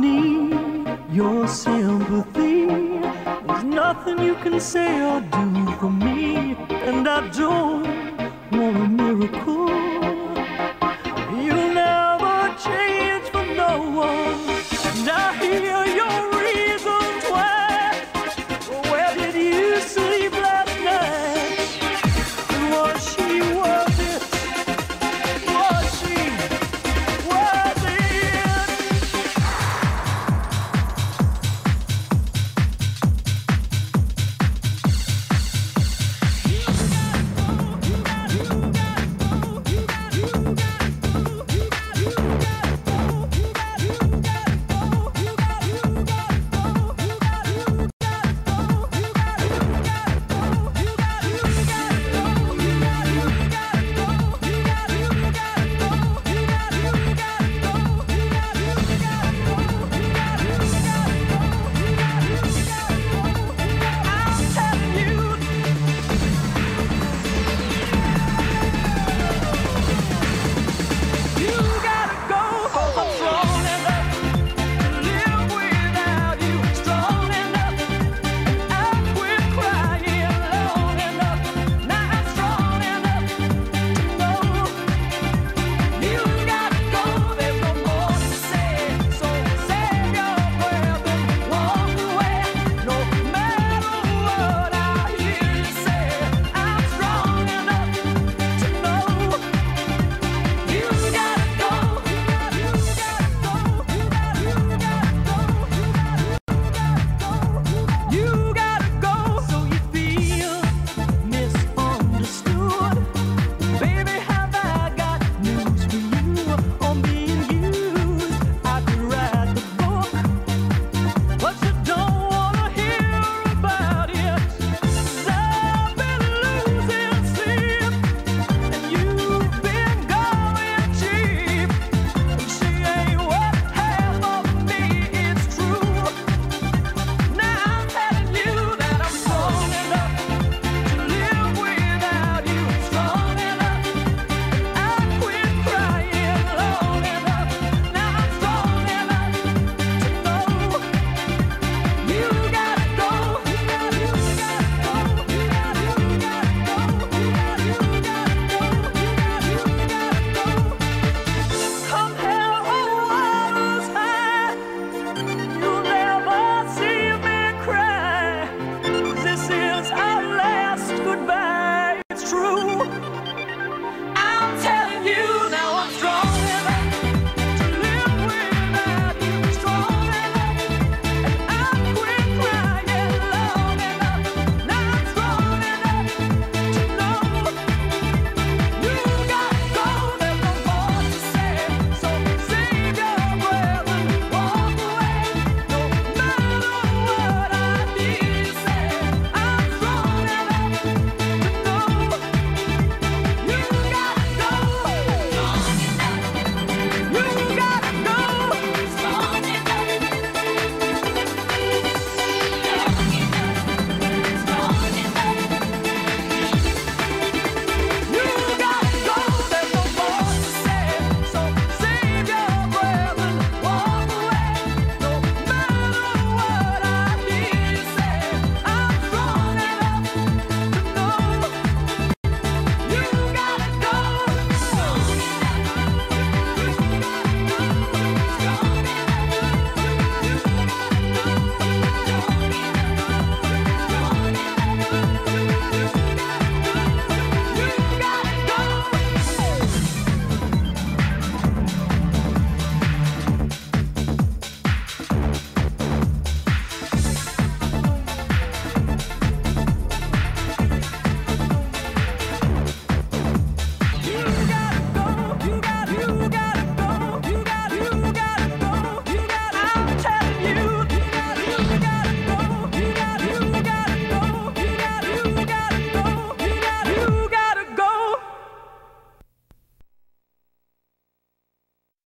need your sympathy. There's nothing you can say or do for me, and I don't want a miracle.